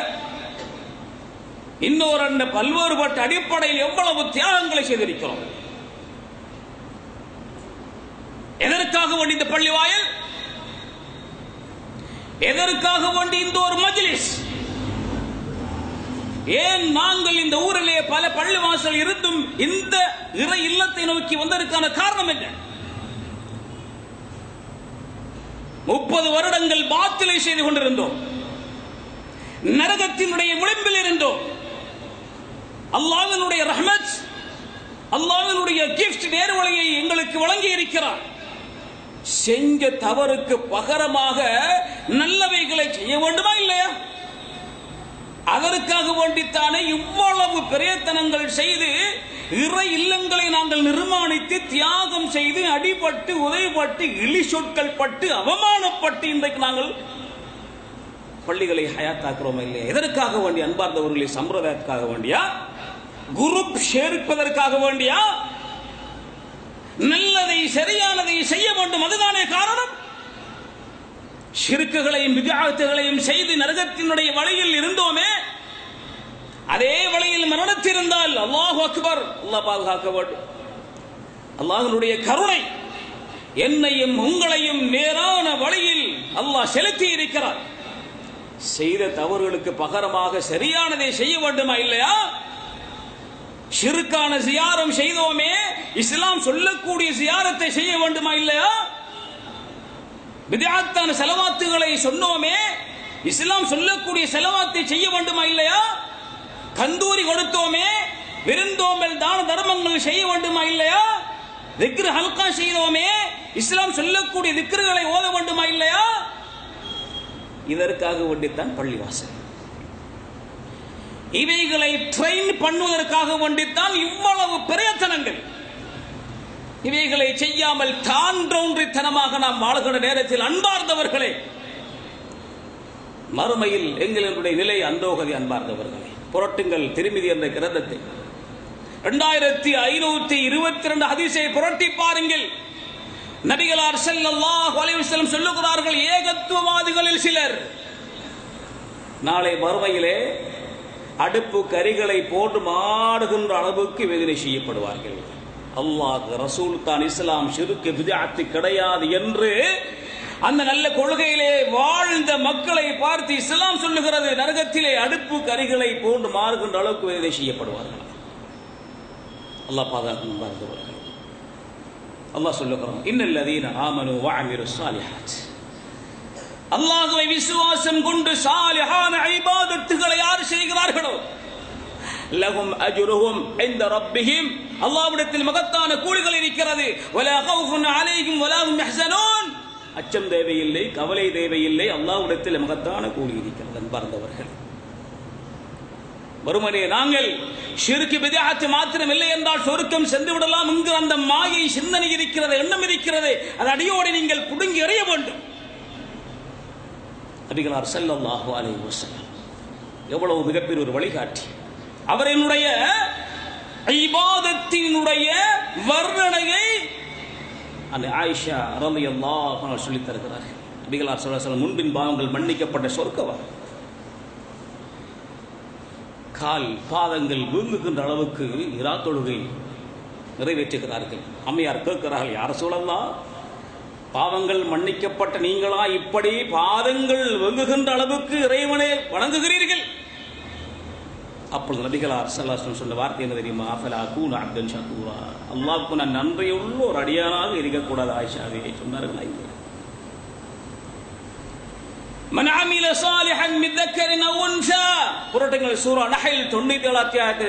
இன்னொரு அந்த பல்வேறுபட்ட அடிப்படையில் எவ்வளவு தியாகங்களை செய்திருக்கிறோம். எதற்காக வேண்டி இந்த பள்ளி வாயல்? எதற்காக வேண்டி இந்த ஒரு மஜ்லிஸ்? ஏன் நாங்கள் இந்த ஊரிலே பல பள்ளி வாசல் இருந்தும் இந்த இறை இல்லத்தை நோக்கி வந்ததற்கான காரணம் என்ன? முப்பது வருடங்கள் பாத்திலை செய்து கொண்டிருந்தோம். நரகத்தினுடைய விளிம்பில் இருந்தோம். அல்லாவினுடைய ரஹ்மத் அல்லாவினுடைய கிஃப்ட் நேர்வழியை எங்களுக்கு வழங்கி இருக்கிறார். செஞ்ச தவறுக்கு பகரமாக நல்லவைகளை செய்ய வேண்டுமா இல்லையா? அதற்காக வேண்டித்தானே இவ்வளவு பிரயத்தனங்கள் செய்து இறை இல்லங்களை நாங்கள் நிர்மாணித்து தியாகம் செய்து அடிபட்டு உதைபட்டு இழி சொற்கள் பட்டு அவமானப்பட்டு இன்றைக்கு நாங்கள் பள்ளிகளை ஹயாத்தாக்குறோம் இல்லையா? எதற்காக வேண்டிய? அன்பார்ந்தவர்களை சம்பிரதாயத்துக்காக வேண்டியா? குரூப் சேர்ப்பதற்காக வேண்டியா? நல்லதை சரியானதை செய்ய வேண்டும். அதுதானே காரணம். சிறுக்குகளையும் விகாத்துகளையும் செய்து நரகத்தினுடைய வழியில் இருந்தோமே. அதே வழியில் மரணத்திருந்தால் அல்லாஹு அக்பர். அல்லாஹ் பாதுகாக்க வேண்டும். அல்லாஹனுடைய கருணை என்னையும் உங்களையும் நேரான வழியில் அல்லாஹ் செலுத்தி இருக்கிறார். செய்த தவறுகளுக்கு பகரமாக சரியானதை செய்ய வேண்டுமா இல்லையா? சிறுக்கான சியாரம் செய்தோமே இஸ்லாம் சொல்லக்கூடிய சியாரத்தை செய்ய வேண்டுமா இல்லையா? விதியாத்தான செலவாத்துகளை சொன்னோமே இஸ்லாம் சொல்லக்கூடிய செலவாத்தை செய்ய வேண்டுமா இல்லையா? கந்தூரி கொடுத்தோமே விருந்தோம்பல் தான தர்மங்கள் செய்ய வேண்டுமா இல்லையா? திக்ரு ஹல்கா செய்தோமே இஸ்லாம் சொல்லக்கூடிய திக்ருகளை ஓத வேண்டுமா இல்லையா? இதற்காக வேண்டித்தான் பள்ளிவாசல். இவைகளை ட்ரெயின் பண்ணுவதற்காக வேண்டித்தான் இவ்வளவு பிரயத்தனங்கள். இவைகளை செய்யாமல் தான் தோன்றித்தனமாக நாம் வாழ்கிற நேரத்தில் அன்பார்ந்தவர்களே. மறுமையில் எங்களுடைய நிலை அந்தோகதி அன்பார்ந்தவர்களே. புரட்டுங்கள். திருமிதி என்ற கிரந்தத்தை. இரண்டாயிரத்தி ஐநூத்தி இருபத்தி ரெண்டு ஹதீஸை புரட்டி பாருங்கள். நபிகளார் ஸல்லல்லாஹு அலைஹி சொல்லுகிறார்கள் ஏகத்துவவாதிகளில் சிலர். நாளை மறுமையிலே அடுப்பு கரிகளை போட்டு மாடுகின்ற அளவுக்கு வேதனை செய்யப்படுவார்கள். அல்லாஹ் ரசூல் தான் இஸ்லாம் சிறுக்கு விதாத்து கிடையாது என்று அந்த நல்ல கொள்கையிலே வாழ்ந்த மக்களை பார்த்து இஸ்லாம் சொல்லுகிறது நரகத்திலே அடுப்பு கரிகளை போன்று மாறுகின்ற அளவுக்கு வேதனை செய்யப்படுவார்கள். அல்லாஹ் பாதுகாக்கணும் பார்த்தவர்கள் அல்லாஹ் சொல்லுகிறோம் இன்னல்லதீன ஆமனு வஅமிரு ஸாலிஹாத். அல்லாஹ்வை விசுவாசம் கொண்டு சாலிஹான ஐபாதத்துகளை யார் செய்கிறார்களோ லகும் அஜுருஹும் இந்த ரப்பிஹிம். அல்லாஹ்விடத்தில் மகத்தான கூலிகள் இருக்கிறது. வலா கௌஃபுன் அலைஹிம் வலா ஹும் யஹ்சனூன் அச்சம் தேவையில்லை கவலை தேவையில்லை அல்லாஹ்விடத்தில் மகத்தான கூலி இருக்கிறது அன்பார்ந்தவர்கள். வருமனே நாங்கள் ஷிருக்கு பிதாத்து மாத்திரம் இல்லை என்றால் சொருக்கம் சென்று விடலாம் என்கிற அந்த மாயை சிந்தனை இருக்கிறது எண்ணம் இருக்கிறது. அது அடியோடு நீங்கள் புடுங்கி எறிய வேண்டும். நபிகளார் செல்லல்லாஹு அலை வஸல்லம் எவ்வளவு மிகப்பெரிய ஒரு வழிகாட்டி. அவரினுடைய ஐபாதத்தினுடைய வர்ணனையை அந்த ஆயிஷா ரலியல்லாஹு அன்ஹா சொல்லித் தருகிறார் நபிகளார் சொல்ல சொல்ல முன்பின் பாவங்கள் மன்னிக்கப்பட்ட சொர்க்கவா கால் பாதங்கள் வீங்குகின்ற அளவுக்கு இரா தொழுகை நிறைவேற்றுகிறார்கள். அம்மையார் கேட்கிறார்கள் யார் சொல்லலாம் பாவங்கள் மன்னிக்கப்பட்ட நீங்களா? இப்படி பாதங்கள் வெங்குகின்ற அளவுக்கு இறைவனை வணங்குகிறீர்கள். அப்பொழுது நபிகளார் சல்லாஸ்லம் சொன்ன வார்த்தை என்ன தெரியுமா அஃபலா கூன் அப்தன் ஷக்கூரா அல்லாஹ்வுக்கு நான் நன்றியுள்ள ஒரு அடியானாக இருக்கக்கூடாது ஆயிஷாவே சொன்னார்கள் ஐயா من عمل صالحا من ذكر او انثى புரட்டுங்கள் சூரா நஹல் 97 அத்தியாயத்தை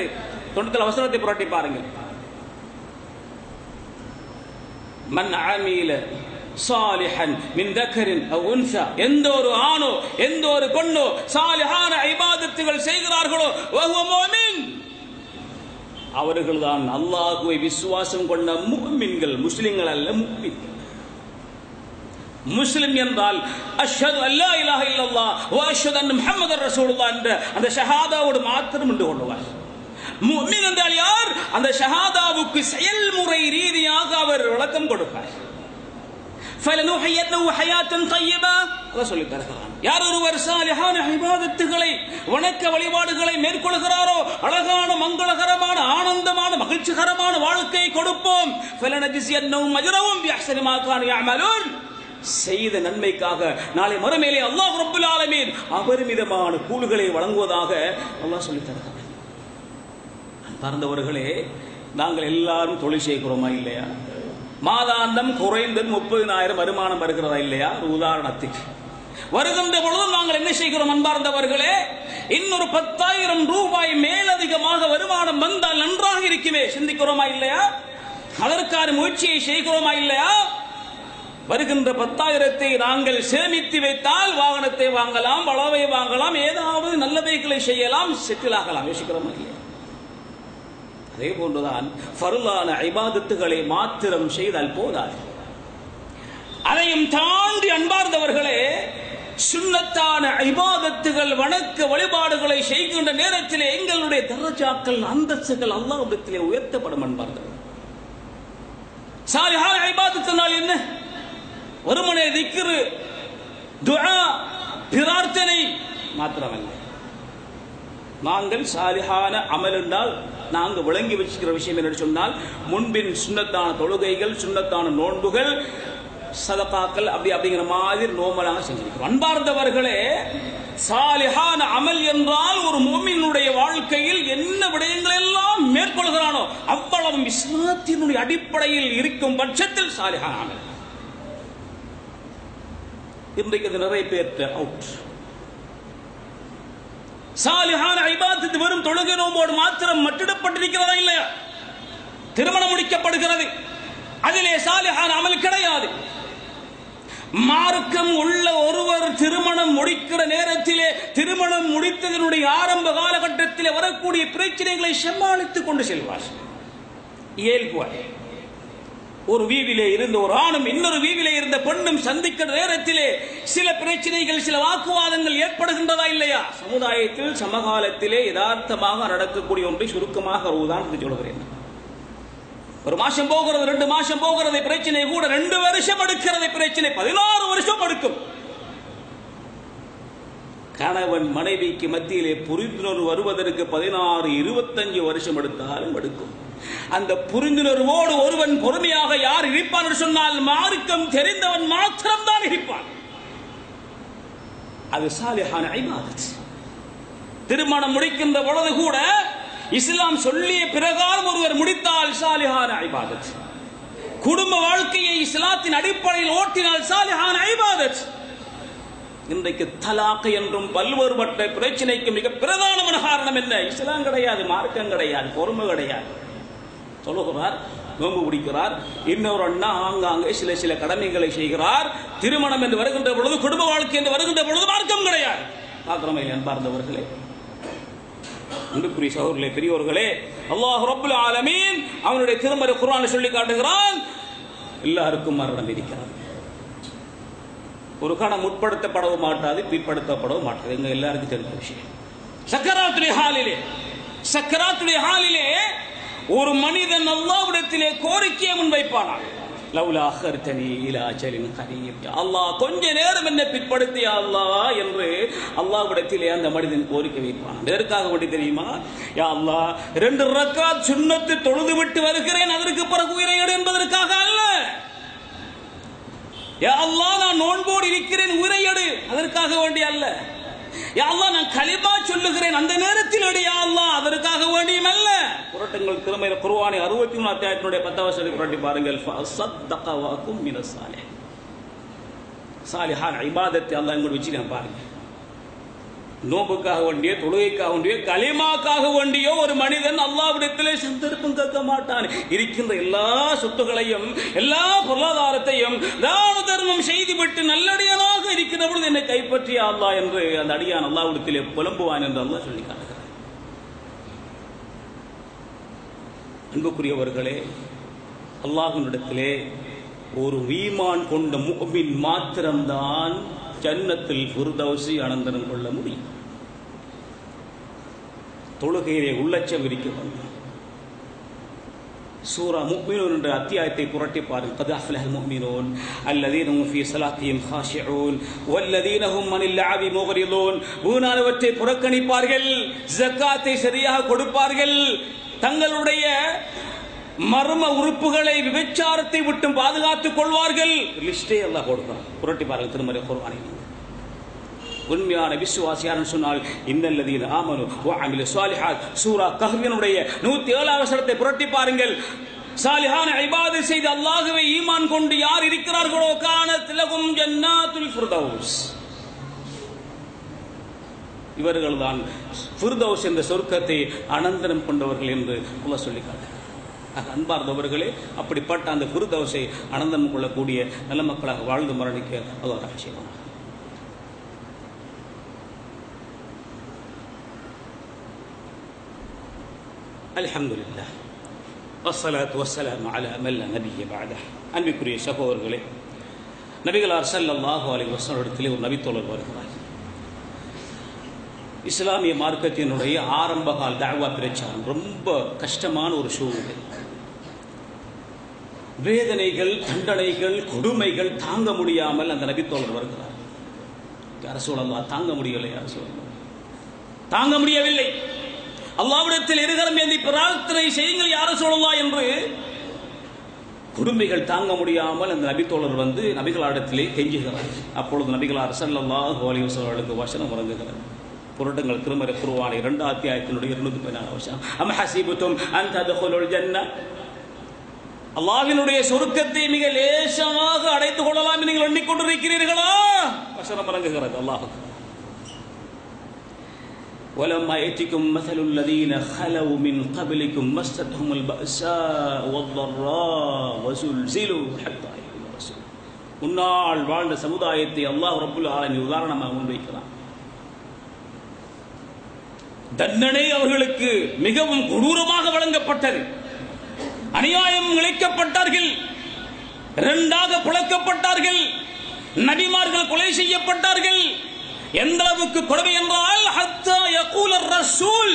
97 வசனத்தை புரட்டி பாருங்கள் من عمل சாலிஹன் மின் தக்கரின் அவ் உன்சா எந்த ஒரு ஆணோ எந்த ஒரு பெண்ணோ சாலிஹான ஐபாதத்துகள் செய்கிறார்களோ மோமின் அவர்கள்தான் அல்லாஹுவை விசுவாசம் கொண்ட முஹ்மின்கள் முஸ்லிம்கள் அல்ல முஹ்மின்கள் முஸ்லிம் என்றால் அஷ்ஹது அல்லா இலாஹ இல்லல்லா வ அஷ்ஹது அன் முஹம்மது ரசூலுல்லாஹ் என்ற அந்த ஷஹாதாவோடு மாத்திரம் என்று கொள்வார் முஹ்மின் என்றால் யார்? அந்த ஷஹாதாவுக்கு செயல்முறை ரீதியாக அவர் விளக்கம் கொடுப்பார். சொல்லி தருகிறான் யார் ஒருவர் சாலிஹான இபாதத்துகளை வணக்க வழிபாடுகளை மேற்கொள்கிறாரோ அழகான மங்களகரமான ஆனந்தமான மகிழ்ச்சிகரமான வாழ்க்கையை கொடுப்போம். செய்த நன்மைக்காக நாளை மறுமையிலே அல்லாஹ் ரபுல் ஆலமீன் அபரிமிதமான கூலுகளை வழங்குவதாக அல்லாஹ் சொல்லி தருகிறார் அன்பார்ந்தவர்களே நாங்கள் எல்லாரும் தொழில் செய்கிறோமா இல்லையா? மாதாந்தம் குறைந்தது முப்பதினாயிரம் வருமானம் வருகிறதா இல்லையா? ஒரு உதாரணத்துக்கு. வருகின்ற பொழுதும் நாங்கள் என்ன செய்கிறோம் அன்பார்ந்தவர்களே? இன்னொரு பத்தாயிரம் ரூபாய் மேலதிகமாக வருமானம் வந்தால் நன்றாக இருக்குமே. சிந்திக்கிறோமா இல்லையா? அதற்கான முயற்சியை செய்கிறோமா இல்லையா? வருகின்ற பத்தாயிரத்தை நாங்கள் சேமித்து வைத்தால் வாகனத்தை வாங்கலாம் வளவை வாங்கலாம் ஏதாவது நல்லவைகளை செய்யலாம் செட்டில் ஆகலாம். யோசிக்கிறோமா இல்லையா? அதே போன்றுதான் ஃபருளான ஐபாதத்துகளை மாத்திரம் செய்தால் போதாது. அதையும் தாண்டி அன்பார்ந்தவர்களே சுண்ணத்தான ஐபாதத்துகள் வணக்க வழிபாடுகளை செய்கின்ற நேரத்திலே எங்களுடைய தரஜாக்கள் அந்தஸ்துகள் அல்லாஹ்விடத்திலே உயர்த்தப்படும் அன்பார்கள் சாலிஹான ஐபாதத்தினால் என்ன? ஒருமனே திக்ரு துஆ பிரார்த்தனை மாத்திரமல்ல. நாங்கள் சாலிஹான அமல் என்றால் நாங்கள் விளங்கி வச்சுக்கிற விஷயம் என்று சொன்னால் முன்பின் சுண்ணத்தான தொழுகைகள் சுண்ணத்தான நோன்புகள் சதகாக்கள் அப்படி அப்படிங்கிற மாதிரி நோமலாக செஞ்சிருக்கிறோம். அன்பார்ந்தவர்களே சாலிஹான அமல் என்றால் ஒரு மோமினுடைய வாழ்க்கையில் என்ன விடயங்கள் எல்லாம் மேற்கொள்கிறானோ அவ்வளவு இஸ்லாத்தினுடைய அடிப்படையில் இருக்கும் பட்சத்தில் சாலிஹான அமல். இன்றைக்கு அது நிறைய பேர் அவுட் சாலிஹான ஐபாத்து வெறும் தொழுகை நோம்போடு மாத்திரம் மட்டிடப்பட்டிருக்கிறதா இல்லையா? திருமணம் முடிக்கப்படுகிறது. அதிலே சாலிஹான அமல் கிடையாது. மார்க்கம் உள்ள ஒருவர் திருமணம் முடிக்கிற நேரத்திலே திருமணம் முடித்ததனுடைய ஆரம்ப காலகட்டத்திலே வரக்கூடிய பிரச்சனைகளை சமாளித்துக் கொண்டு செல்வார். இயல்புவாய் ஒரு வீவிலே இருந்த ஒரு ஆணும் இன்னொரு வீவிலே இருந்த பெண்ணும் சந்திக்கிற நேரத்திலே சில பிரச்சனைகள் சில வாக்குவாதங்கள் ஏற்படுகின்றதா இல்லையா? சமுதாயத்தில் சமகாலத்திலே யதார்த்தமாக நடக்கக்கூடிய ஒன்றை சுருக்கமாக ஒரு உதாரணத்தை சொல்கிறேன். ஒரு மாசம் போகிறது ரெண்டு மாசம் போகிறது பிரச்சனை கூட ரெண்டு வருஷம் எடுக்கிறது பிரச்சனை பதினாறு வருஷம் எடுக்கும். கணவன் மனைவிக்கு மத்தியிலே புரிந்துணர்வு வருவதற்கு பதினாறு இருபத்தஞ்சு வருஷம் எடுத்தாலும் எடுக்கும். அந்த புரிந்துணர்வோடு ஒருவன் பொறுமையாக யார் இருப்பான் என்று சொன்னால் மார்க்கம் தெரிந்தவன் மாத்திரம்தான் இருப்பான். அது சாலிஹான ஐபாதத் திருமணம் முடிக்கின்ற பொழுது கூட இஸ்லாம் சொல்லிய பிரகாரம் ஒருவர் முடித்தால் சாலிஹான ஐபாதத் குடும்ப வாழ்க்கையை இஸ்லாத்தின் அடிப்படையில் ஓட்டினால் சாலிஹான ஐபாதத் இன்றைக்கு தலாக்கு என்றும் பல்வேறுபட்ட பிரச்சனைக்கு மிக பிரதானமான காரணம் என்ன? இஸ்லாம் கிடையாது மார்க்கம் கிடையாது பொறுமை கிடையாது. சொல்லுகிறார் நோன்பு பிடிக்கிறார் இன்னொரு அண்ணா ஆங்காங்கே சில சில கடமைகளை செய்கிறார். திருமணம் என்று வருகின்ற பொழுது குடும்ப வாழ்க்கை என்று வருகின்ற பொழுது மார்க்கம் கிடையாது. பார்க்கிறோமே அன்பார்ந்தவர்களே. அன்புக்குரிய சகோதரர்களே பெரியோர்களே அல்லாஹ் ரபுல் ஆலமீன் அவனுடைய திருமறை குர்ஆனை சொல்லி காட்டுகிறான். எல்லாருக்கும் மரணம் இருக்கிறார் ஒரு கணம் முற்படுத்தப்படவும் மாட்டாது பிற்படுத்தப்படவும் மாட்டாது. எங்க எல்லாருக்கும் தெரிஞ்ச விஷயம். சக்கராத்துடைய ஹாலிலே சக்கராத்துடைய ஹாலிலே ஒரு மனிதன் அல்லாவிடத்திலே கோரிக்கையை முன்வைப்பானான். லவ்லா அஹர்தனி இலா அஜலின் கரீம் அல்லாஹ் கொஞ்ச நேரம் என்ன பிற்படுத்திய அல்லாஹ் என்று அல்லாஹ்விடத்திலே அந்த மனிதன் கோரிக்கை வைப்பான். எதற்காக வேண்டி தெரியுமா? யா அல்லாஹ் ரெண்டு ரக்காத் சுண்ணத்து தொழுது விட்டு வருகிறேன் அதற்கு பிறகு உயிரை எடு என்பதற்காக அல்ல. யா அல்லாஹ் நான் நோன்போடு இருக்கிறேன் உயிரை எடு அதற்காக வேண்டி அல்ல. யா நான் கலிபா சொல்லுகிறேன். அந்த நேரத்தில் எடு அதற்காக வேண்டியும் அல்ல. புரட்டுங்கள் திறமையில குர்ஆனை அறுபத்தி மூணு அத்தியாயத்தினுடைய பத்தாவது புரட்டி பாருங்கள். ஃபஸத்தக வகும் மின சாலிஹ் சாலிஹான் இபாதத்தை அல்லாஹ் இங்கோடு வச்சுக்கிறேன் பாருங்க. நோம்புக்காக வேண்டிய தொழுகைக்காக வேண்டிய கலிமாக்காக வேண்டிய ஒரு மனிதன் அல்லாவிடத்திலே சந்தர்ப்பம் கேட்க மாட்டான். இருக்கின்ற எல்லா சொத்துகளையும் எல்லா பொருளாதாரத்தையும் தான தர்மம் செய்துவிட்டு நல்லடியனாக இருக்கிற பொழுது என்னை கைப்பற்றிய அல்லா என்று அந்த அடியான் அல்லாவிடத்திலே புலம்புவான் என்று அல்லா சொல்லி காட்டுகிறான் அன்புக்குரியவர்களே அல்லாஹினிடத்திலே ஒரு வீமான் கொண்ட முகமின் மாத்திரம்தான் ஜன்னத்தில் ஃபுர்தௌசி ஆனந்தனம் கொள்ள முடியும். தொழுகையிலே உள்ளச்சம் இருக்க வேண்டும் சூரா முக்மீனோன் என்ற அத்தியாயத்தை புரட்டி பாருங்கள் கது அஃப்லஹல் முக்மீனோன் அல்லதீனஹும் ஃபீ ஸலாத்திஹிம் ஹாஷிஊன் வல்லதீனஹும் அனில் லஅபி முக்ரிலூன் பூனானவற்றை புறக்கணிப்பார்கள் ஜக்காத்தை சரியாக கொடுப்பார்கள். தங்களுடைய மர்ம உறுப்புகளை விபச்சாரத்தை விட்டும் பாதுகாத்துக் கொள்வார்கள். லிஸ்டே எல்லாம் கொடுக்கிறான் புரட்டி பாருங்கள் திருமறை குர்வானில் உண்மையான விசுவாசியார் சொன்னால் இன்னல்லதீன ஆமனு வ அமிலு சாலிஹாத். சூரா கஹ்வினுடைய நூத்தி ஏழாவது சடத்தை புரட்டி பாருங்கள். சாலிஹான ஐபாது செய்து அல்லாஹுவை ஈமான் கொண்டு யார் இருக்கிறார்களோ காண திலகும் ஜன்னாத்துல் ஃபிர்தௌஸ். இவர்கள்தான் ஃபுர்தௌஸ் என்ற சொர்க்கத்தை அனந்தரம் கொண்டவர்கள் என்று அல்லாஹ் சொல்லி அன்பார்ந்தவர்களே அப்படிப்பட்ட அந்த குருதவசை அனந்தம் கொள்ளக்கூடிய நல்ல மக்களாக வாழ்ந்து மரணிக்க அதோட ஆட்சியமாக அல்ஹம்துலில்லாஹ். வஸ்ஸலாத்து வஸ்ஸலாமு அலா மல்ல நபிய பாதஹ் அன்பிற்குரிய சகோதரர்களே நபிகளார் ஸல்லல்லாஹு அலைஹி வஸல்லம் ஒரு நபித்தோழர் வருகிறார். இஸ்லாமிய மார்க்கத்தினுடைய ஆரம்பகால தாழ்வா பிரச்சாரம் ரொம்ப கஷ்டமான ஒரு சூழ்நிலை. வேதனைகள் தண்டனைகள் கொடுமைகள் தாங்க முடியாமல் அந்த நபித்தோழர் வருகிறார். அரசு தாங்க முடியவில்லை அரசு தாங்க முடியவில்லை. அல்லாவிடத்தில் இருகரம் ஏந்தி பிரார்த்தனை செய்யுங்கள் யார சொல்லலாம் என்று குடும்பிகள் தாங்க முடியாமல் அந்த நபித்தோழர் வந்து நபிகளாடத்திலே கெஞ்சுகிறார். அப்பொழுது நபிகளார் ஸல்லல்லாஹு அலைஹி அவர்களுக்கு வசனம் வழங்குகிறார். புரட்டங்கள் திருமறை குருவான இரண்டு அத்தியாயத்தினுடைய இருநூத்தி பதினாறு வருஷம் அம் ஹசிபுத்தும் அந்த ததுகுலுல் ஜன்ன. சொருக்கத்தை மிக லேசமாக அடைத்துக் கொள்ளலாம் நீங்கள் எண்ணிக்கொண்டிருக்கிறீர்களா வசனம் வழங்குகிறது அல்லாஹுக்கு. ولما يأتكم مثل الذين خلوا من قبلكم مستهم البأساء والضراء وزلزلوا حتى يقول الرسول முன்னாள் வாழ்ந்த சமுதாயத்தை அல்லாஹ் ரப்புல் ஆலமீன் உதாரணமாக முன்வைக்கிறான் தண்டனை அவர்களுக்கு மிகவும் கொடூரமாக வழங்கப்பட்டது அநியாயம் இழைக்கப்பட்டார்கள் இரண்டாக புழக்கப்பட்டார்கள் நபிமார்கள் கொலை செய்யப்பட்டார்கள் எந்த அளவுக்கு கொடுமை என்றால் ஹத்தா யகூல ரசூல்.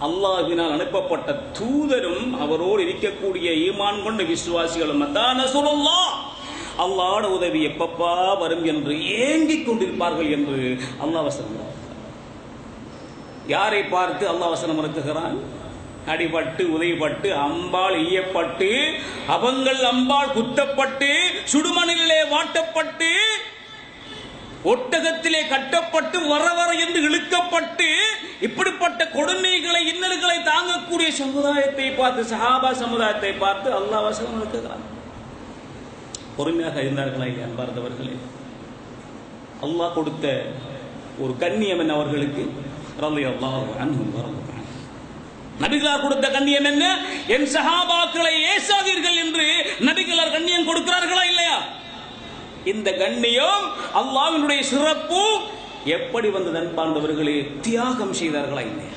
அல்லாஹினால் அனுப்பப்பட்ட தூதரும் அவரோடு இருக்கக்கூடிய ஈமான் கொண்ட விசுவாசிகளும் அல்லாட உதவி எப்பப்பா வரும் என்று ஏங்கிக் கொண்டிருப்பார்கள் என்று அல்லாஹ் வசனம் யாரை பார்த்து அல்லாஹ் வசனம் இறக்குகிறான் அடிபட்டு உதவிப்பட்டு அம்பாள் ஈயப்பட்டு அவங்கள் அம்பாள் குத்தப்பட்டு சுடுமணிலே வாட்டப்பட்டு ஒட்டகத்திலே கட்டப்பட்டு வர வர என்று இழுக்கப்பட்டு இப்படிப்பட்ட கொடுமைகளை இன்னல்களை தாங்கக்கூடிய சமுதாயத்தை பார்த்து சஹாபா சமுதாயத்தை பார்த்து அல்லா வசனம் இருக்கிறான் பொறுமையாக இருந்தார்களா இல்லையா அன்பார்ந்தவர்களே அல்லாஹ் கொடுத்த ஒரு கண்ணியம் என்ன அவர்களுக்கு? ரலியல்லாஹு நபிகளார் கொடுத்த கண்ணியம் என்ன? என் சஹாபாக்களை ஏசாதீர்கள் என்று நபிகளார் கண்ணியம் கொடுக்கிறார்களா இல்லையா? இந்த கண்ணியம் அல்லாவினுடைய சிறப்பு. எப்படி வந்தது அன்பார்ந்தவர்களே? தியாகம் செய்தார்களா இல்லையா?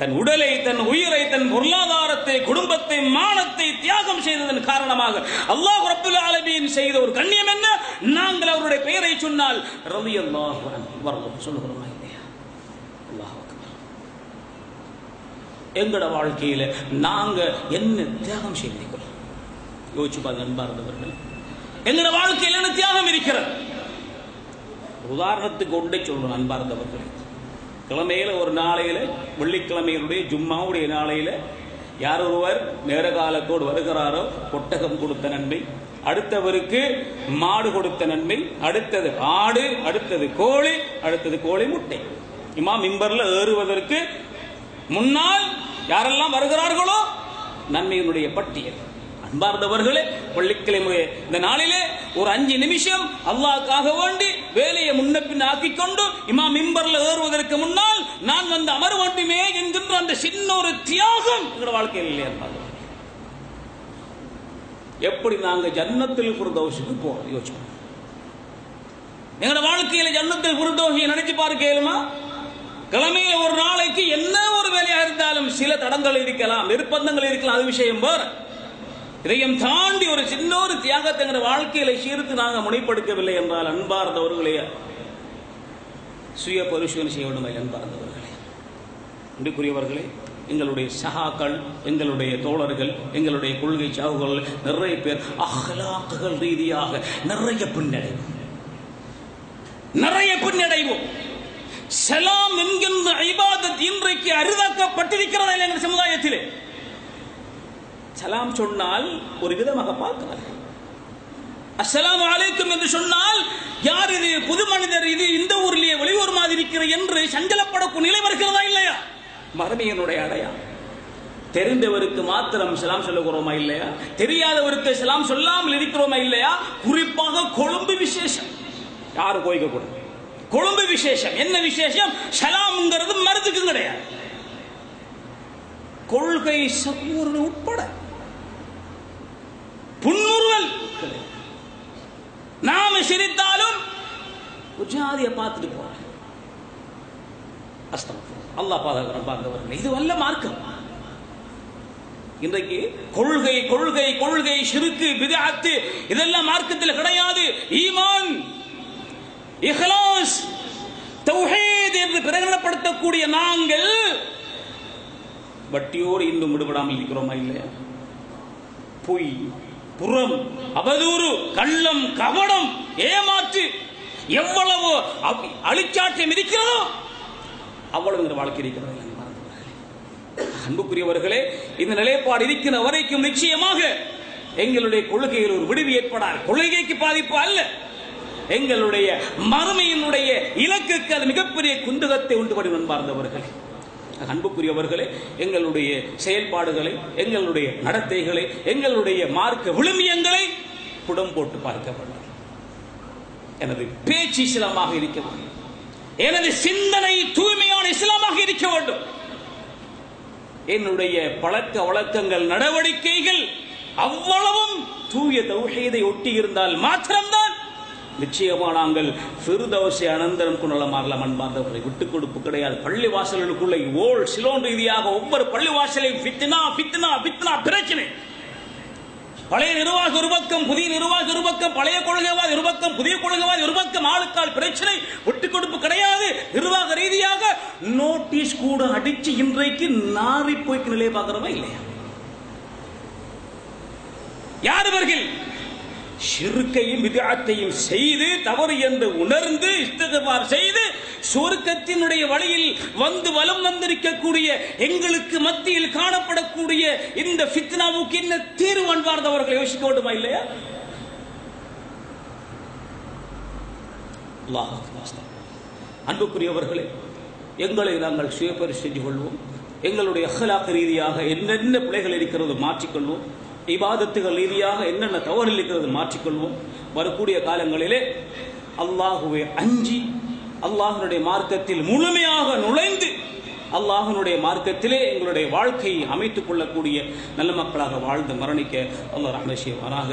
தன் உடலை தன் உயிரை தன் பொருளாதாரத்தை குடும்பத்தை மானத்தை தியாகம் செய்ததன் காரணமாக அல்லாஹ் ரப்புல் ஆலமீன் செய்த ஒரு கண்ணியம் என்ன? நாங்கள் அவருடைய பெயரை சொன்னால் ரவி அல்லாஹ் சொல்லுகிறோமா இல்லையா? அல்லாஹ் எங்களோட வாழ்க்கையில நாங்க என்ன தியாகம் செய்திருக்கிறோம் யோசிச்சு பாருங்க அன்பார்ந்தவர்கள். எங்களோட வாழ்க்கையில் என்ன தியாகம் இருக்கிறது? உதாரணத்துக்கு ஒன்றை சொல்றோம் அன்பார்ந்தவர்கள். கிழமையில ஒரு நாளையில வெள்ளிக்கிழமையினுடைய ஜும்மாவுடைய நாளையில யார் ஒருவர் நேர காலத்தோடு வருகிறாரோ ஒட்டகம் கொடுத்த நன்மை அடுத்தவருக்கு மாடு கொடுத்த நன்மை அடுத்தது ஆடு அடுத்தது கோழி அடுத்தது கோழி முட்டை. இம்மா மிம்பர்ல ஏறுவதற்கு முன்னால் யாரெல்லாம் வருகிறார்களோ நன்மையினுடைய பட்டியல். அன்பார்ந்தவர்களே பள்ளிக்கிழமை இந்த நாளிலே ஒரு அஞ்சு நிமிஷம் அல்லாஹ்க்காக வேண்டி வேலையை முன்ன பின் ஆக்கிக் கொண்டு இமா மிம்பர்ல ஏறுவதற்கு முன்னால் நான் வந்து அமர வேண்டுமே என்கின்ற அந்த சின்ன ஒரு தியாகம் எங்களோட வாழ்க்கையில் இல்லையா எப்படி நாங்க ஜன்னத்தில் குருதோஷுக்கு போறோம் யோசிப்போம். எங்களோட வாழ்க்கையில ஜன்னத்தில் குருதோஷியை நினைச்சு பார்க்க கேளுமா கிழமையில ஒரு நாளைக்கு என்ன ஒரு வேலையா இருந்தாலும் சில தடங்கள் இருக்கலாம் நிர்பந்தங்கள் இருக்கலாம் அது விஷயம் வேறு. இதையும் தாண்டி ஒரு சின்ன ஒரு தியாகத்தை வாழ்க்கையில சீர்த்து நாங்கள் முனைப்படுத்தவில்லை என்றால் அன்பார்ந்தவர்களே சுய பரிசோதனை செய்ய வேண்டும் அன்பார்ந்தவர்களே. அன்புக்குரியவர்களே எங்களுடைய சகாக்கள் எங்களுடைய தோழர்கள் எங்களுடைய கொள்கை சாவுகள் நிறைய பேர் அகலாக்குகள் ரீதியாக நிறைய பின்னடைவு. நிறைய பின்னடைவு. சலாம் என்கின்ற ஐபாதத் இன்றைக்கு அரிதாக்கப்பட்டிருக்கிறதா இல்லை எங்கள் சமுதாயத்திலே? சலாம் சொன்னால் ஒரு விதமாக பார்க்கிறார்கள் அஸ்லாம் அலைக்கும் என்று சொன்னால் யார் இது புது மனிதர் இது இந்த ஊரிலேயே வெளியூர் மாதிரி இருக்கிற என்று சஞ்சலப்படக்கூடிய நிலை வருகிறதா இல்லையா? மறுமையினுடைய அடையாளம். தெரிந்தவருக்கு மாத்திரம் சலாம் சொல்லுகிறோமா இல்லையா? தெரியாதவருக்கு சலாம் சொல்லாமல் இருக்கிறோமா இல்லையா? குறிப்பாக கொழும்பு விசேஷம். யாரும் கோயிக்க கூடாது கொழும்பு விசேஷம். என்ன விசேஷம்? சலாம்ங்கிறது மருந்துக்கும் கிடையாது. கொள்கை சகோதரர் உட்பட. நாம சிரித்தாலும் ஒரு ஜாதியை பார்த்துட்டு போறோம் அஸ்தம் அல்லா பாதகரம் பார்த்தவர்கள் இது வல்ல மார்க்கம். இன்றைக்கு கொள்கை கொள்கை கொள்கை சிறுக்கு விதாத்து இதெல்லாம் மார்க்கத்தில் கிடையாது. ஈமான் இஹ்லாஸ் தௌஹீத் என்று பிரகடனப்படுத்தக்கூடிய நாங்கள் வட்டியோடு இன்னும் விடுபடாமல் இருக்கிறோமா இல்லையா? பொய். புறம் அவதூறு கள்ளம் கவடம் ஏமாற்று எவ்வளவு அ- அழிச்சாட்சியம் இருக்கிறதோ அவ்வளவு இந்த வாழ்க்கை இருக்கிறது. அன்புக்குரியவர்களே இந்த நிலைப்பாடு இருக்கிற வரைக்கும் நிச்சயமாக எங்களுடைய கொள்கையில் ஒரு விடுவி ஏற்படாது. கொள்கைக்கு பாதிப்பு அல்ல. எங்களுடைய மறுமையினுடைய இலக்குக்கு அது மிகப்பெரிய குந்தகத்தை உண்டு பண்ணி நண்பார்ந்தவர்களே அன்புக்குரியவர்களே எங்களுடைய செயல்பாடுகளை எங்களுடைய நடத்தைகளை எங்களுடைய மார்க்க விழுமியங்களை புடம் போட்டு பார்க்க வேண்டும். எனது பேச்சு இஸ்லாமாக இருக்க வேண்டும். எனது சிந்தனை தூய்மையான இஸ்லாமாக இருக்க வேண்டும். என்னுடைய பழக்க வழக்கங்கள் நடவடிக்கைகள் அவ்வளவும் தூய தௌஹீதை ஒட்டி இருந்தால் மாத்திரம்தான் நிச்சயமா நாங்கள் ஃபிர்தௌஸை அனந்தரம் கொள்ளமாறலாம் அன்பார்ந்தவர்களை விட்டுக் கொடுப்பு கிடையாது. பள்ளி வாசல்களுக்குள்ளே ஓல் சிலோன் ரீதியாக ஒவ்வொரு பள்ளி வாசலையும் ஃபித்னா ஃபித்னா ஃபித்னா பிரச்சனை. பழைய நிர்வாக ஒரு பக்கம் புதிய நிர்வாக ஒரு பக்கம் பழைய கொள்கைவாத ஒரு பக்கம் புதிய கொள்கைவாத ஒரு பக்கம் ஆளுக்கால் பிரச்சனை விட்டுக் கொடுப்பு கிடையாது. நிர்வாக ரீதியாக நோட்டீஸ் கூட அடிச்சு இன்றைக்கு நாரி போய்க்கு நிலையை பார்க்கிறோமா இல்லையா? யார் இவர்கள்? ஷிருக்கையும் விதாத்தையும் செய்து தவறு என்று உணர்ந்து இஸ்தகபார் செய்து சொருக்கத்தினுடைய வழியில் வந்து வலம் வந்திருக்கக்கூடிய எங்களுக்கு மத்தியில் காணப்படக்கூடிய இந்த ஃபித்னாவுக்கு என்ன தீர்வு அன்பார்ந்தவர்கள் யோசிக்க வேண்டுமா இல்லையா? அன்புக்குரியவர்களே எங்களை நாங்கள் சுயபரி செஞ்சு கொள்வோம். எங்களுடைய அகலாக்க ரீதியாக என்னென்ன பிள்ளைகள் இருக்கிறது மாற்றிக்கொள்வோம் இபாதத்துகள் ரீதியாக என்னென்ன தவறு இருக்கிறது மாற்றிக்கொள்வோம். வரக்கூடிய காலங்களிலே அல்லாஹுவை அஞ்சி அல்லாஹனுடைய மார்க்கத்தில் முழுமையாக நுழைந்து அல்லாஹனுடைய மார்க்கத்திலே எங்களுடைய வாழ்க்கையை அமைத்துக் கொள்ளக்கூடிய நல்ல மக்களாக வாழ்ந்து மரணிக்க அல்லாஹ் ரஹ்மத் செய்வாராக.